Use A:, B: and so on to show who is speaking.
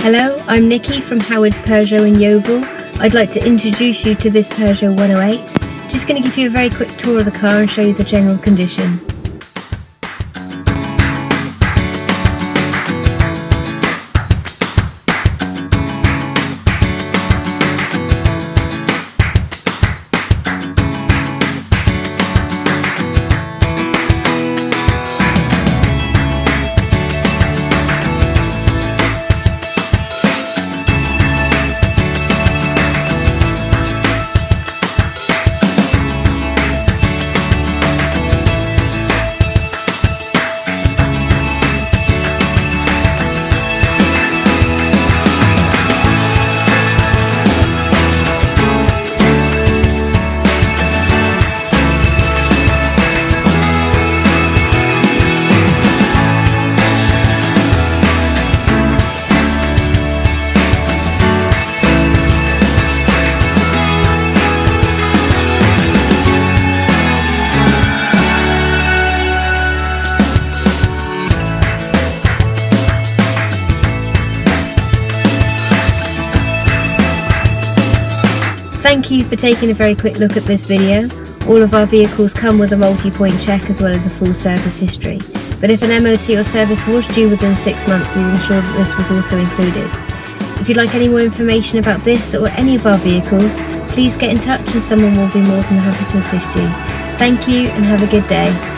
A: Hello, I'm Nikki from Howard's Peugeot in Yeovil. I'd like to introduce you to this Peugeot 108. Just going to give you a very quick tour of the car and show you the general condition. Thank you for taking a very quick look at this video. All of our vehicles come with a multi-point check as well as a full service history. But if an MOT or service was due within six months, we will ensure that this was also included. If you'd like any more information about this or any of our vehicles, please get in touch and someone will be more than happy to assist you. Thank you and have a good day.